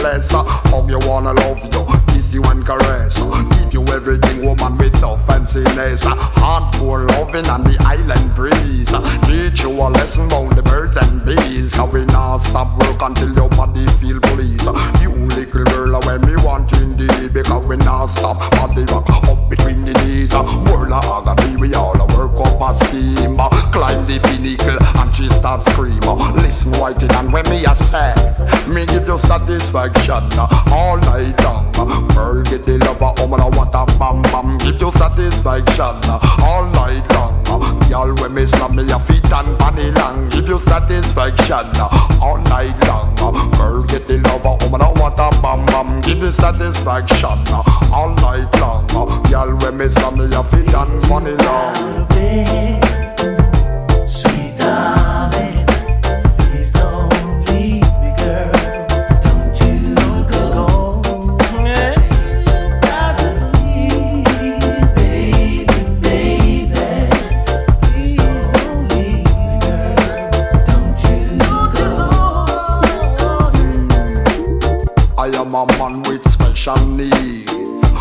bless you wanna love you, kiss you and caress Give you everything woman with no fanciness Hardcore loving and the island breeze. Teach you a lesson about the birds and bees. How we not stop work until your body feel pleased. You little girl when me want you indeed. Because we not stop body rock up between the knees. World of agony we all work up a steam. Climb the pinnacle start scream. Listen, white and when me a say, me give you satisfaction uh, all night long. Girl, get the lover, oh man, what a bam bam. Give you satisfaction uh, all night long. Y'all when me slam me a feet and panny long. Give you satisfaction uh, all night long. Girl, get the lover, oh man, what a bam bam. Give you satisfaction all night long. Y'all when me slam me a feet and panny long. Man with special needs.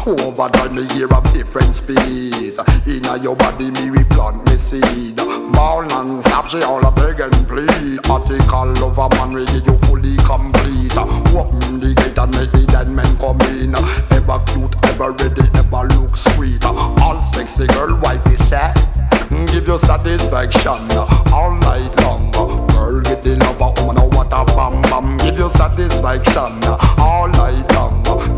Over time me hear of different speeds. Inna your body me we plant me seed. Ball non stop she all a beg and plead. Article of a man ready you fully complete. Open the gate and make the dead men come in. Ever cute, ever ready, ever look sweet. All sexy girl white is that. Give you satisfaction all night long. Girl get the lover, oh no what a bam bam. Give you satisfaction.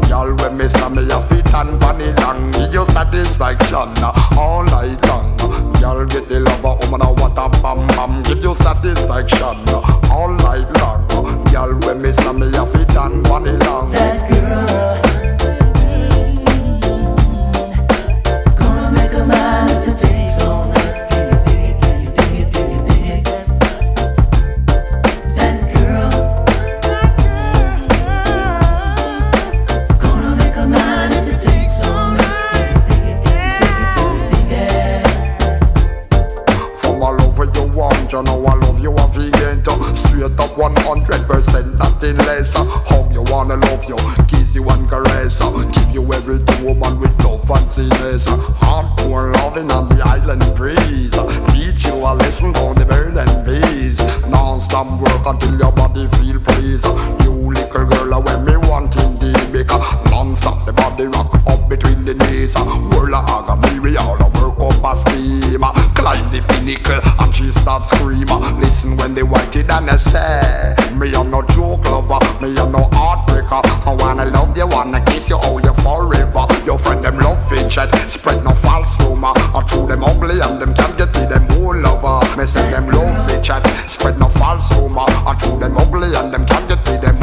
Y'all when me slam me a fit and bunny long. Give you satisfaction uh, all night long. Y'all get the lover, oh no what a bam bam. Give you satisfaction uh, all night long. Y'all when me slam me a fit and bunny long. All over you want, you know I love you a vegan Straight up 100%, nothing less. Uh, hug you wanna love you, kiss you and caress. Uh, give you everything woman with no fanciness uh, Hardcore loving on the island breeze. Teach you a lesson on the bird and bees. Non-stop work until your body feel please. You little girl when me want indeed Because non-stop the body rock up between the knees. World of agony we all work up a steam climb the pinnacle and she starts screaming. Listen when they white it and I say, me am no joke lover, me am no heartbreaker. I wanna love you, wanna kiss you, hold you forever. Your friend them love fake chat, spread no false rumor. I throw them ugly and them can't get to them whole lover. Me say them love fake chat, spread no false rumor. I throw them ugly and them can't get to them